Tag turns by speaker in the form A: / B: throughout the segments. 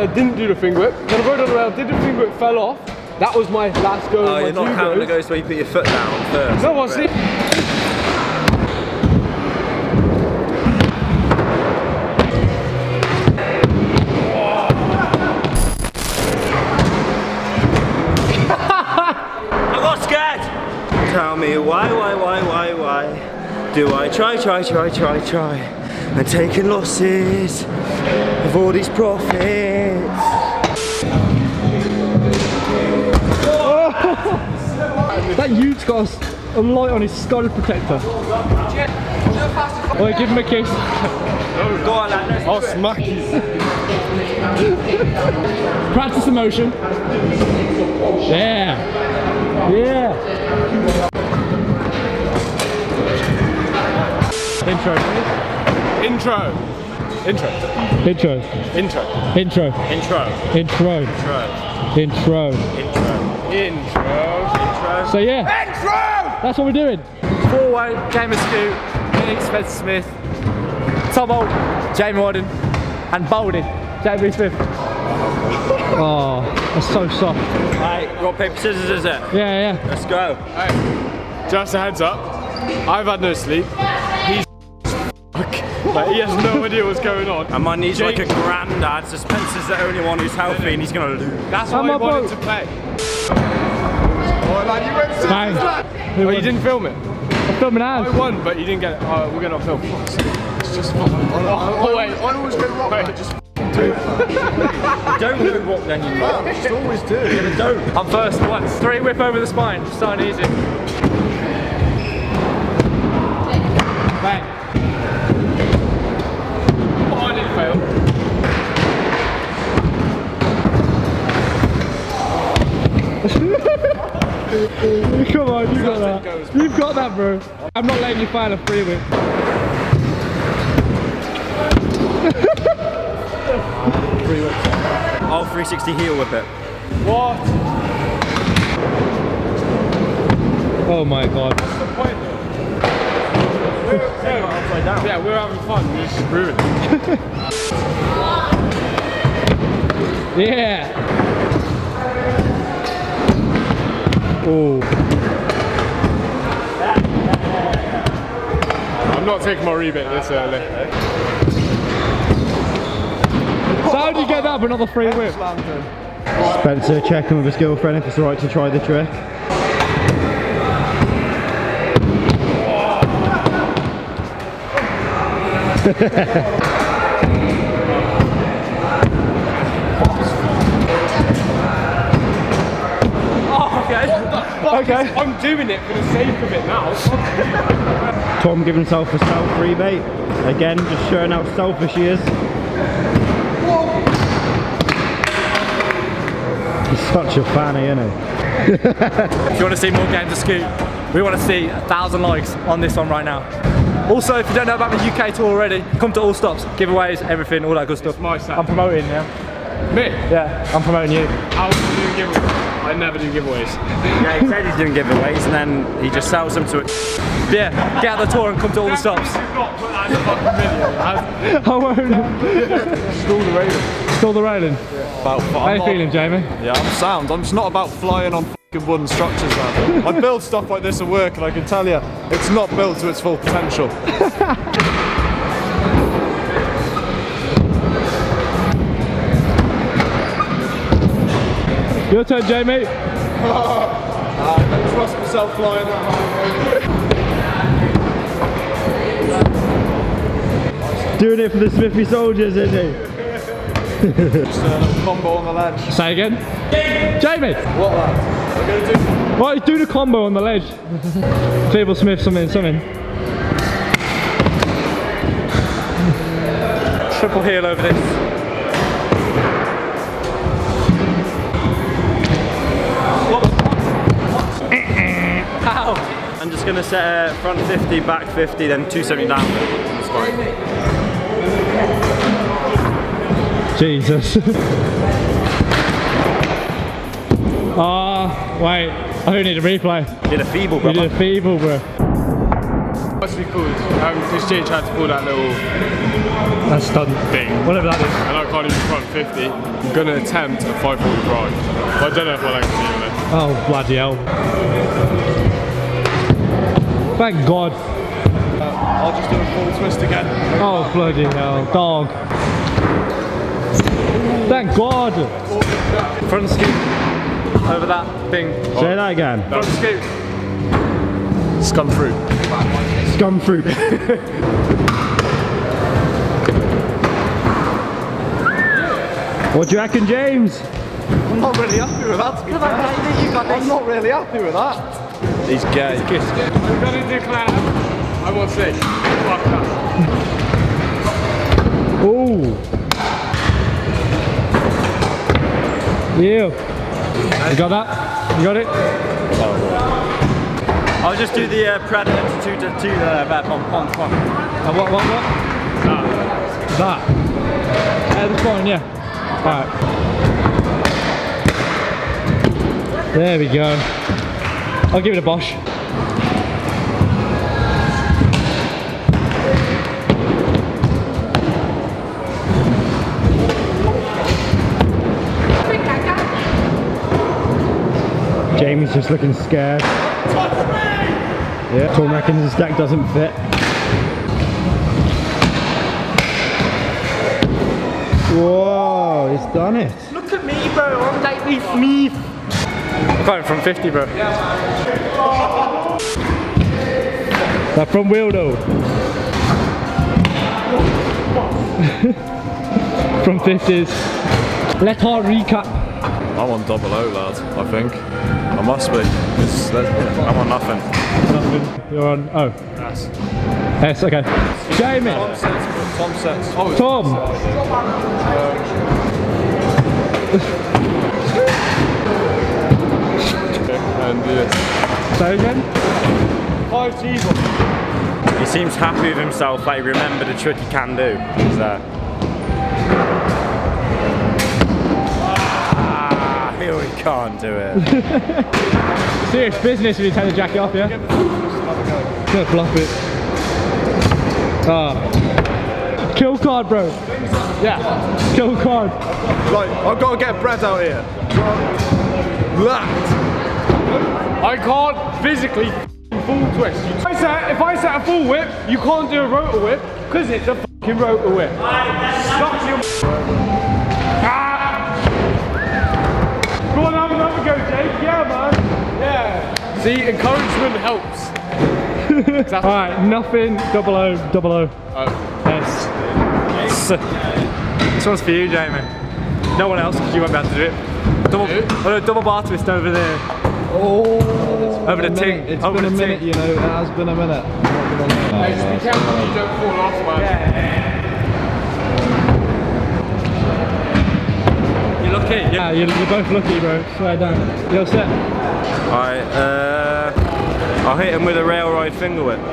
A: uh, didn't do the finger whip. Then I rode on the rail, did the finger whip, fell off. That was my last go.
B: Oh, you're not counting the
A: goes
B: where you put your foot down first.
A: No, I see.
B: Do I try, try, try, try, try and taking losses of all these profits?
C: That youth's got a s- a light on his skull protector. Wait, give him a kiss.
B: Go on, lad.
A: I'll smack you.
C: Practice the motion. Yeah. Yeah. Intro.
A: Intro. Intro.
C: Intro.
A: Intro.
C: Intro.
B: Intro.
C: Intro.
B: Intro.
C: Intro.
B: Intro.
C: So yeah. Intro! That's what we're doing.
D: Four-way, James Scoot, me, Spencer Smith, Tom Holt, Jamie Wilding, and Bolden, Jamie Smith.
C: Oh, that's so soft.
B: Right, rock, paper, scissors, is it?
C: Yeah, yeah.
B: Let's go.
A: Just a heads up. I've had no sleep. He's fuck. Like, he has no idea what's going on.
B: And my knee's like a
A: Jake-
B: granddad, so Spencer's the only one who's healthy and he's gonna lose.
A: That's why
C: I'm
A: he
C: a
A: wanted
C: boat.
A: to play.
C: oh Bang.
A: Oh, you didn't film it.
C: I'm filming
A: I
C: ours.
A: won, but you didn't get it. Oh, we're gonna film. It's just fun. Oh, oh, wait. I always go rock. Wait, just
B: Don't do what then, you know.
A: just always do.
B: Yeah, don't.
D: I'm first, what, three whip over the spine, starting easy.
A: Bang.
C: Come on, you got that. You've got that, bro. I'm not letting you find a free whip.
B: I'll 360 heel whip it.
A: What?
C: Oh my god.
A: What's the point though? We're, upside down. Yeah, we're having fun. We just ruined it.
C: Yeah. Oh.
A: I'm not taking my rebate this early.
C: So how do you get that but not the free whip?
E: Spencer checking with his girlfriend if it's alright to try the trick.
C: Oh, okay.
A: I'm doing it for the sake of it now.
E: Tom giving himself a self rebate. Again, just showing how selfish he is. He's such a fanny, isn't he?
D: If you want to see more games of Scoot, we want to see a thousand likes on this one right now. Also, if you don't know about the UK tour already, come to All Stops, giveaways, everything, all that good stuff.
A: my.
D: I'm promoting, yeah.
A: Me?
D: Yeah, I'm promoting you.
A: I was doing giveaways. I never do giveaways.
B: Yeah, he said he's doing giveaways and then he just sells them to it.
D: Yeah, get out the tour and come to All the Stops.
A: Do not put that in the fucking video.
C: I won't.
A: Stall the railing.
C: Stall the railing.
F: About,
C: How are you feeling, Jamie?
F: Yeah, I'm sound. I'm just not about flying on fucking wooden structures, man. I build stuff like this at work, and I can tell you, it's not built to its full potential.
C: Your turn, Jamie.
F: Ah, I don't trust myself flying that high.
E: Doing it for the Smithy soldiers, isn't he?
F: Just uh, a combo on the ledge.
C: Say again. Jamie.
F: What lad? We're gonna do
C: Right, do the combo on the ledge. Feeble Smith, something, something.
D: Triple heel over this.
B: Gonna set a front 50, back 50, then 270 down. That's fine.
C: Jesus. Ah, wait. I don't need a replay.
B: You Did a feeble, bro.
C: You
B: brother.
C: did a feeble, bro.
A: Actually cool. Um, because Jay tried to pull that little
C: That's stunned.
A: thing.
C: Whatever that is.
A: And I can't even front 50. I'm gonna attempt a 540 drive. But I don't know if I'll actually do it.
C: Oh, bloody hell. Thank God.
F: Uh, I'll just do a full twist again.
C: Oh, bloody hell. Dog. Thank God.
D: Front scoop over that thing.
E: Say that again.
D: Front scoop.
A: Scum fruit.
E: Scum fruit. what do you reckon, James?
F: I'm not really happy with that. to be fair. I'm not really happy with that. He's gay.
A: I'm gonna declare. I will say. Fuck that.
C: Oh. Yeah. You got that? You got it?
B: I'll just do the uh, Predator to, to, to uh, that pom pom pom.
C: Uh, what, what, what? That. That. Uh, this one, yeah. Alright. There we go. I'll give it a Bosch.
E: Jamie's just looking scared. Yeah, Tom reckons his deck doesn't fit. Whoa, he's done it.
D: Look at me, bro. I'm Davey Smith. I'm coming from 50, bro.
C: That from Wildo. from 50s. Let's all recap.
F: I'm on double O, lad, I think. I must be. I'm on nothing.
C: Nothing. You're on. Oh.
A: That's.
C: Yes, okay. Jamie.
F: Tom sets. Tom sets. Oh,
C: Tom.
A: Um, And yes.
C: Say again.
A: Five G's on.
B: He seems happy with himself, like he remembered a trick he can do. He's there. Ah, here he can't do it.
C: Serious business when you take the jacket off, yeah? Gonna flop it. Ah. Kill card, bro.
A: Yeah.
C: Kill card.
F: Like, I've got to get Brad out here. That.
A: I can't physically full twist. If I, set, if I set a full whip, you can't do a rotor whip because it's a fucking rotor whip. Stop your. Ah! Go on, have another go, Jake. Yeah, man. Yeah. See, encouragement helps.
C: Alright, nothing. Double O, double O.
A: Oh.
C: Yes.
D: This one's for you, Jamie. No one else, because you be able to do it. Double, oh, no, double bar twist over there.
G: Oh,
D: Over the ting.
G: It's
D: Over
G: been a
D: the
G: minute, you know. It has been a minute. I'm not gonna lie.
A: Hey, just be careful you don't fall off, man.
D: You're lucky. Yeah.
C: Yeah, you're, you're both lucky, bro. Swear down. You're set.
B: Alright, uh, I'll hit him with a railroad finger whip.
C: Oh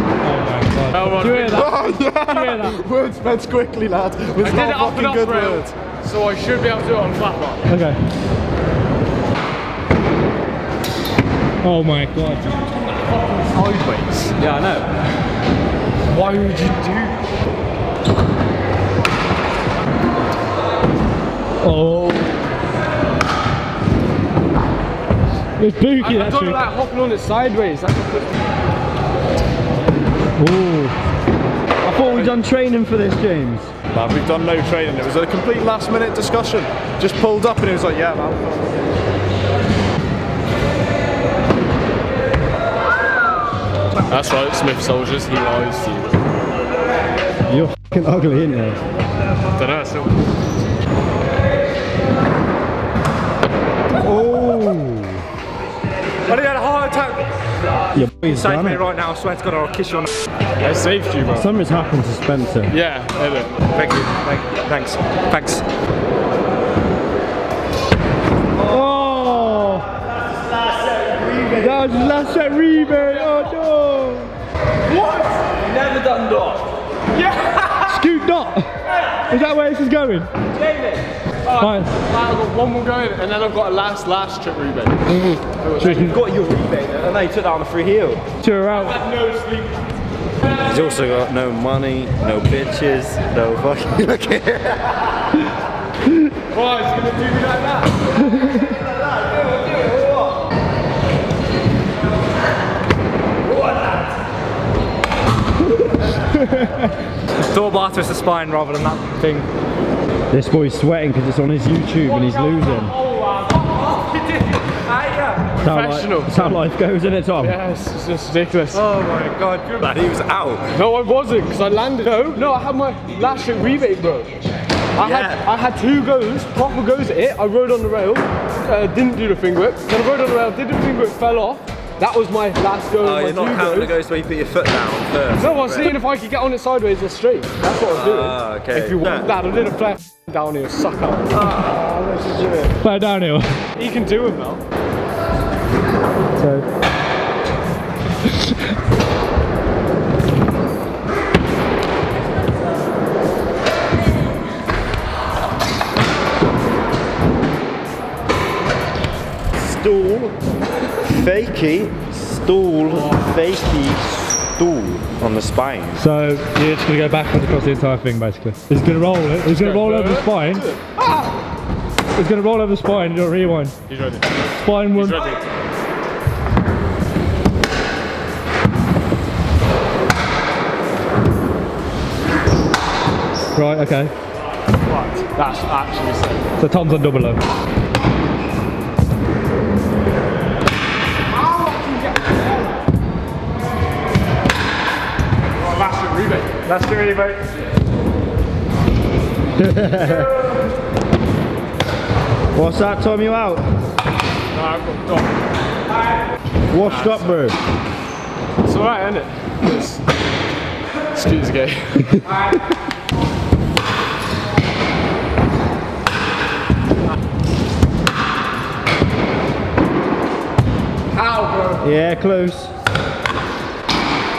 C: my god.
A: Oh,
C: Do you hear that?
F: Oh,
C: Do you hear
F: yeah.
C: that?
F: Word spreads quickly, lad.
A: I did it
F: a
A: up and
F: fucking
A: up
F: good
A: rail,
F: word.
A: so I should be able to do it on flat bar.
C: Okay. Oh my god.
A: Sideways.
D: Yeah, I know.
A: Why would you do
C: Oh. It's booky
A: I, I don't like hopping on it sideways. That's what puts me
C: Ooh.
E: I thought we'd done training for this, James.
F: Lad, we've done no training. It was a complete last minute discussion. Just pulled up and he was like, yeah, man.
A: That's right, Smith soldiers, he lies to you.
E: You're fucking ugly, ain't you?
A: Don't know, still.
E: Oh.
D: I had a heart attack.
E: Your boy's
D: Save me
E: it.
D: right now. I swear to God, I'll kiss you on. the-
A: I saved you, bro.
E: Something's happened to Spencer.
A: Yeah, did it.
D: Thank you. Thank you. Thanks. Thanks.
C: Oh. That was last set rebate. Oh. Scoot dot. Is that where this is going? Right.
A: I've got one more going, and then I've got a last, last trip rebate. Mm-hmm.
C: So we can
B: Got your rebate and then you took that on the free heel.
C: tour out.
A: no sleep.
B: He's also got no money, no bitches, no fucking. Look here.
A: Why is he gonna do me like that?
D: Door bar twist the spine rather than that thing.
E: This boy's sweating because it's on his YouTube and he's losing. That's how,
A: Professional.
E: li- that's how life goes, isn't it, Tom?
A: Yes, it's just ridiculous.
D: Oh my god.
B: Lad, he was out.
A: No, I wasn't, because I landed. No, no, I had my last trick rebate, bro. I had I had two goes, proper goes at it. I rode on the rail, uh, didn't do the finger whip. Then I rode on the rail, did the finger whip, fell off. That was my last go.
B: Oh,
A: of
B: you're not
A: two
B: counting the
A: goes.
B: goes where you put your foot down first.
A: No, I was seeing if I could get on it sideways or straight. That's what I was doing.
B: Ah, okay.
A: If you want
B: Yeah.
A: that, I did a flare down here, suck up.
C: Fly downhill.
A: He can do it now.
C: So.
B: Stool, fakey, stool, fakey, stool on the spine.
C: So you're just gonna go backwards across the entire thing, basically. He's gonna roll it. He's gonna roll over the spine. He's gonna roll over the spine. and You'll rewind.
A: He's ready.
C: Spine one.
A: He's ready.
C: Right. Okay.
A: Right, that's actually sick.
C: So Tom's on double O.
A: trick rebate.
D: That's the rebate.
E: What's that, Tom? You out?
A: No, I've got done.
E: Washed up, bro.
A: It's alright, isn't it? It's, Scooter's gay. Ow, bro.
E: Yeah, close.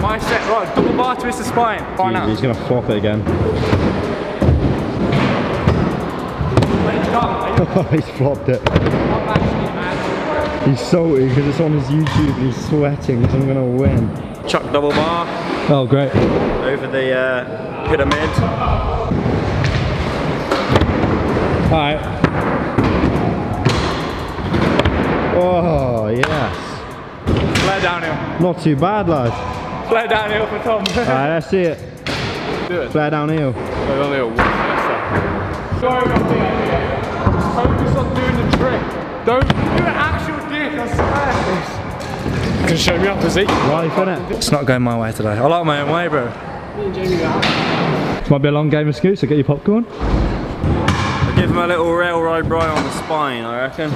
D: My set, right, double bar twist the spine. Right now.
E: He's gonna flop it again. He's flopped it. He's salty because it's on his YouTube and he's sweating because I'm gonna win.
B: Chuck double bar
C: Oh, great.
B: over the uh, pyramid.
C: All right.
E: Oh, yes.
D: Flare downhill.
E: Not too bad, lad.
D: Flare downhill for Tom.
E: Alright, let's see it.
A: Do it.
E: Flare downhill.
A: I only got one left. Sorry about the idea. Just focus on doing the trick. Don't do an actual dick, I swear. You can show me up, is he?
E: Life, innit?
D: It's not going my way today. I like my own way, bro.
C: This might be a long game of scoot, so get your popcorn.
B: I'll give him a little railroad right on the spine, I reckon.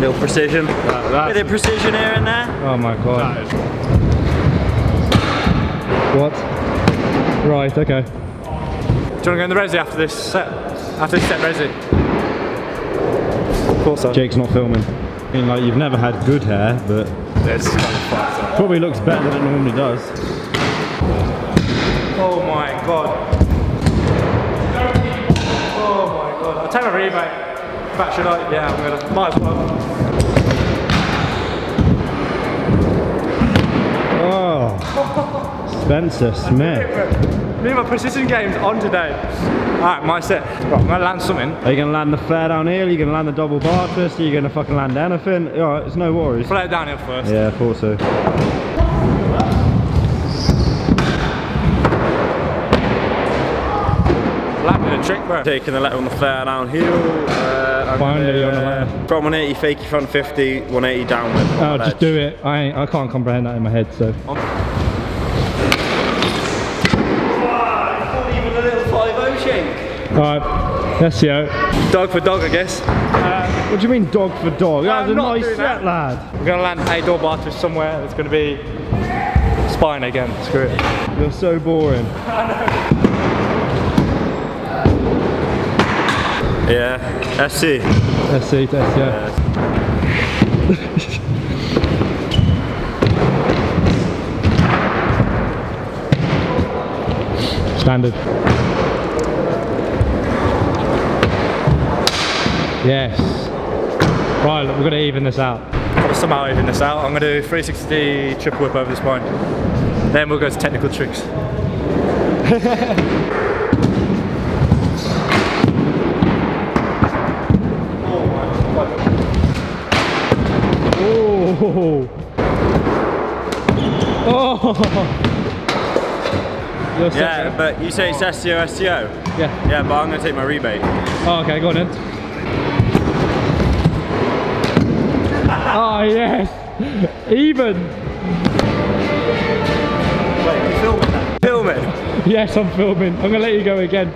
B: Little precision.
A: that-
B: Bit of precision here and there.
C: Oh my god.
A: That is
C: What? Right, okay.
D: Do you want to go in the resi after this set? After this set resi? Of course I
E: Jake's not filming. I mean, like, you've never had good hair, but
A: It's kind of fucked up.
E: probably looks better than it normally does.
D: Oh my god. Oh my god. I'll take my rebate. In fact, should I? Yeah, I'm gonna. Might as well.
E: Spencer Smith.
D: Me and my precision game's on today. Alright, my set. Right, I'm gonna land something.
E: Are you gonna land the flare downhill? Are you gonna land the double bar twist? Are you gonna fucking land anything? Alright, it's no worries.
D: Flare downhill first.
E: Yeah, I thought so.
D: trick, bro.
B: Taking the letter on the flare downhill. Uh,
C: Finally on the
B: uh,
C: left.
B: From 180 fakey front 50, 180 downward.
C: Oh, just edge. do it. I I can't comprehend that in my head, so.
B: On 5-0
C: Alright, let's see out.
D: Dog for dog, I guess.
E: Uh, what do you mean dog for dog? That's I'm
D: a
E: nice set, lad.
D: We're going to land a door barters somewhere. It's going to be spine again. Screw it.
E: You're so boring.
B: yeah, SC.
C: SC, test, yeah. standard. Yes. Right, look, we're gonna even this out.
D: I'll somehow even this out. I'm gonna do 360 triple whip over the spine. Then
C: we'll go to technical tricks.
H: Oh. Oh. You're
B: Yeah, but you say it's SEO, SEO.
H: Yeah.
B: Yeah, but I'm gonna take my rebate.
H: Oh, okay, go on then. Oh, yes. Even.
B: Wait, you filming that? Filming?
H: Yes, I'm filming. I'm gonna let you go again.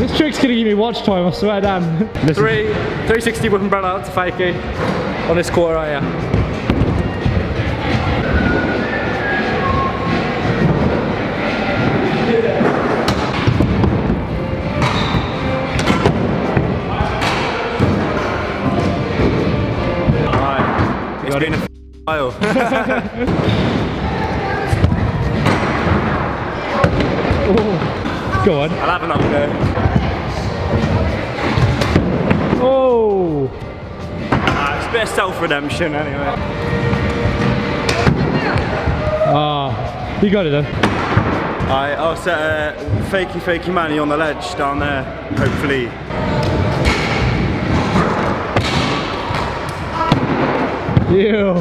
H: This trick's gonna give me watch time, I swear down. Listen.
C: Three, 360 whip umbrella out to fakie on this quarter right here.
B: Right. It's been a while.
H: Oh. Go on.
B: I'll have another go.
H: Oh.
B: Uh, it's a bit of self-redemption anyway.
H: Ah, you got it then.
B: Alright, I'll set a fakey fakey manny on the ledge down there, hopefully.
H: Ew.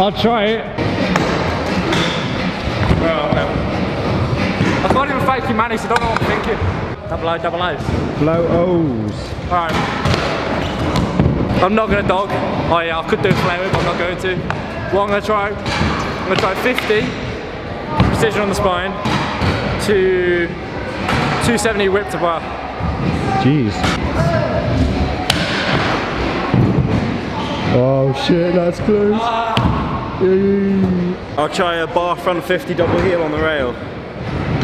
H: I'll try it.
C: I can't even you manny, so I don't know what I'm thinking. Double O, double O.
I: Blow O's.
C: Alright. I'm not gonna dog. Oh yeah, I could do a flare whip, but I'm not going to. What I'm gonna try, I'm gonna try 50, precision on the spine, to 270 whip to bar.
I: Jeez. Oh shit, that's close.
B: I'll try a bar front 50 double heel on the rail.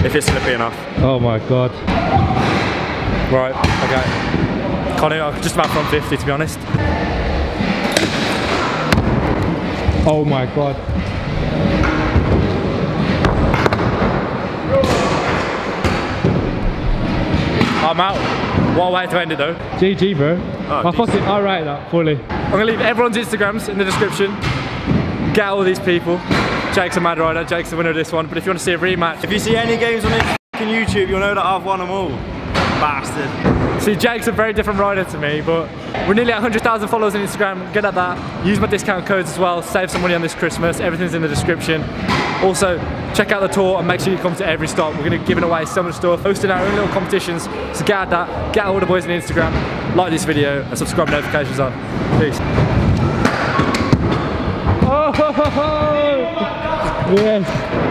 B: If it's slippy enough.
H: Oh my god.
C: Right, okay. Can't it, just about front 50 to be honest.
H: Oh my god.
C: I'm out. What a way to end it though.
H: GG, bro.
B: Oh,
H: I fucking, I write that fully.
C: I'm gonna leave everyone's Instagrams in the description. Get all these people. Jake's a mad rider, Jake's the winner of this one, but if you want to see a rematch,
B: If you see any games on this fucking YouTube, you'll know that I've won them all. Bastard.
C: See, Jake's a very different rider to me, but we're nearly at 100,000 followers on Instagram. Get at that. Use my discount codes as well. Save some money on this Christmas. Everything's in the description. Also, check out the tour and make sure you come to every stop. We're going to be giving away so much stuff, hosting our own little competitions. So get at that. Get all the boys on Instagram. Like this video and subscribe notifications on. Peace.
H: Oh, yes.